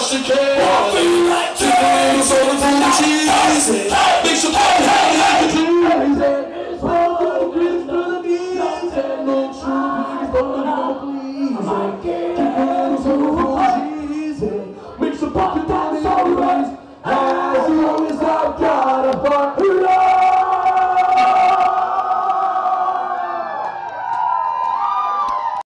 she can. Chicken wings on the food cheese. Jesus.